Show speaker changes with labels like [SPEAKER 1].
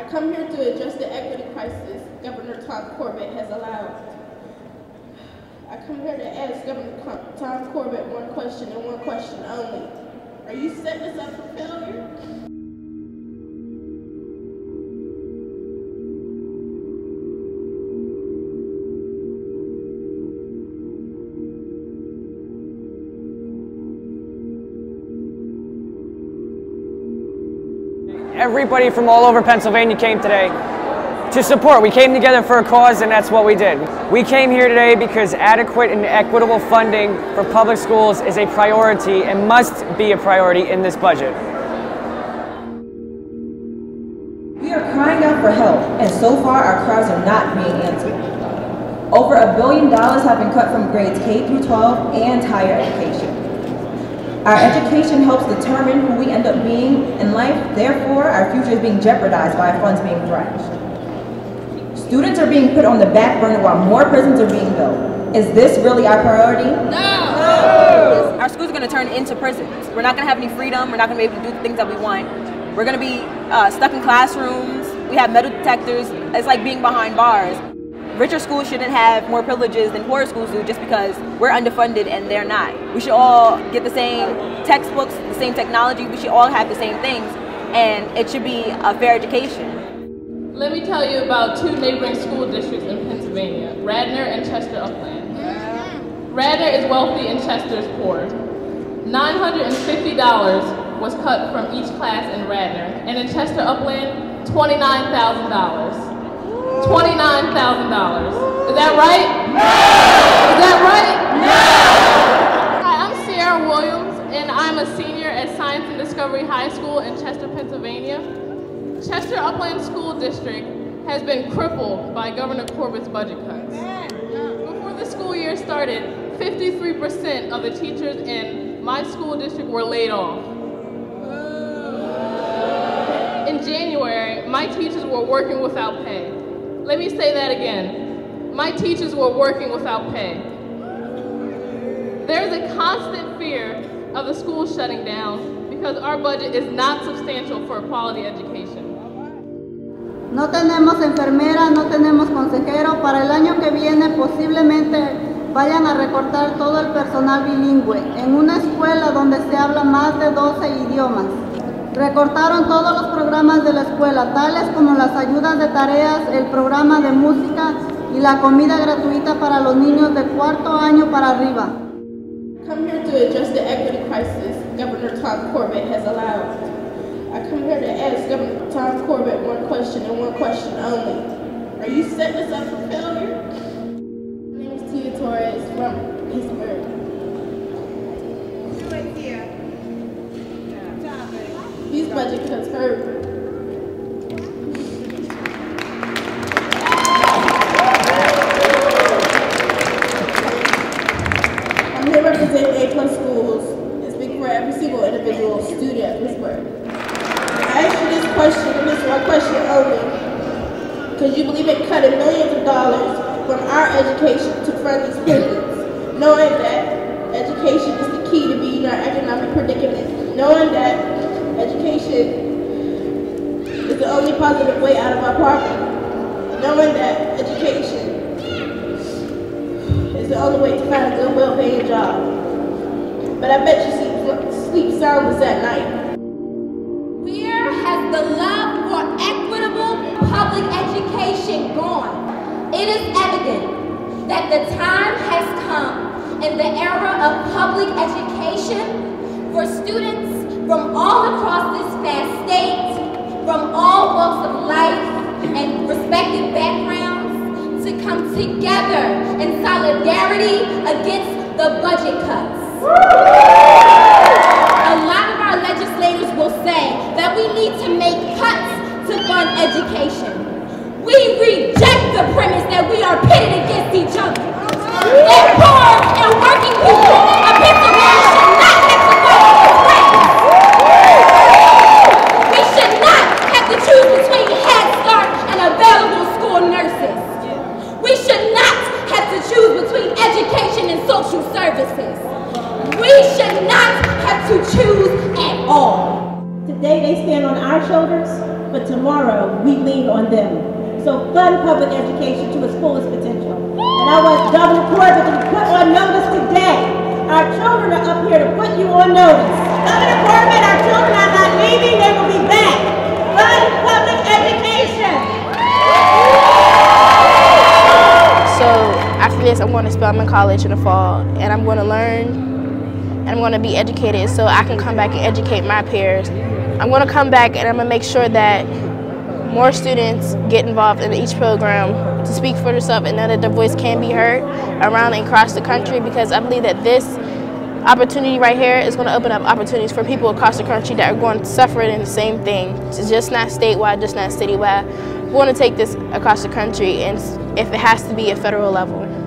[SPEAKER 1] I come here to address the equity crisis Governor Tom Corbett has allowed. I come here to ask Governor Tom Corbett one question and one question only. Are you setting us up for failure?
[SPEAKER 2] Everybody from all over Pennsylvania came today to support. We came together for a cause and that's what we did. We came here today because adequate and equitable funding for public schools is a priority and must be a priority in this budget.
[SPEAKER 3] We are crying out for help and so far our cries are not being answered. Over a billion dollars have been cut from grades K through 12 and higher education. Our education helps determine who we end up being in life, therefore our future is being jeopardized by funds being thrashed. Students are being put on the back burner while more prisons are being built. Is this really our priority? No!
[SPEAKER 4] no. Our schools are going to turn into prisons. We're not going to have any freedom. We're not going to be able to do the things that we want. We're going to be uh, stuck in classrooms. We have metal detectors. It's like being behind bars richer schools shouldn't have more privileges than poorer schools do just because we're underfunded and they're not. We should all get the same textbooks, the same technology, we should all have the same things, and it should be a fair education.
[SPEAKER 1] Let me tell you about two neighboring school districts in Pennsylvania, Radnor and Chester Upland. Radnor is wealthy and Chester is poor. $950 was cut from each class in Radnor, and in Chester Upland, $29,000. $29,000. Is that right? No! Is that right? No! Hi, I'm Sierra Williams, and I'm a senior at Science and Discovery High School in Chester, Pennsylvania. Chester Upland School District has been crippled by Governor Corbett's budget cuts. Before the school year started, 53% of the teachers in my school district were laid off. In January, my teachers were working without pay. Let me say that again. My teachers were working without pay. There's a constant fear of the school shutting down because our budget is not substantial for a quality education.
[SPEAKER 5] No tenemos enfermera, no tenemos consejero. Para el año que viene posiblemente vayan a recortar todo el personal bilingüe en una escuela donde se habla más de 12 idiomas. Recortaron todos los programas de la escuela, tales como las ayudas de tareas, el programa de música y la comida gratuita para los niños de cuarto año para arriba.
[SPEAKER 1] Come here to address the equity crisis Governor Tom Corbett has allowed. I come here to ask Governor Tom Corbett one question and one question only. Are you setting us up for failure? Individual student at Pittsburgh. I ask you this question and this one question only. Because you believe in millions of dollars from our education to fund these prisons, knowing that education is the key to beating our economic predicament, knowing that Education is the only positive way out of our poverty. Knowing that education is the only way to find a good, well-paying job. But I bet you sleep, sleep soundless at night.
[SPEAKER 6] Where has the love for equitable public education gone? It is evident that the time has come in the era of public education for students from all across this vast state, from all walks of life and respective backgrounds, to come together in solidarity against the budget cuts. Education. We reject the premise that we are
[SPEAKER 7] on them. So fund public education to its fullest potential. And I want Governor Corbett to put on notice today. Our children are up here to put you on notice. Governor Corbett, our children are not leaving, they will be back. Fund public education.
[SPEAKER 8] So after this, I'm going to Spelman College in the fall, and I'm going to learn, and I'm going to be educated so I can come back and educate my peers. I'm going to come back and I'm going to make sure that more students get involved in each program to speak for themselves and know that their voice can be heard around and across the country because I believe that this opportunity right here is going to open up opportunities for people across the country that are going to suffer in the same thing. It's just not statewide, just not citywide. We want to take this across the country and if it has to be a federal level.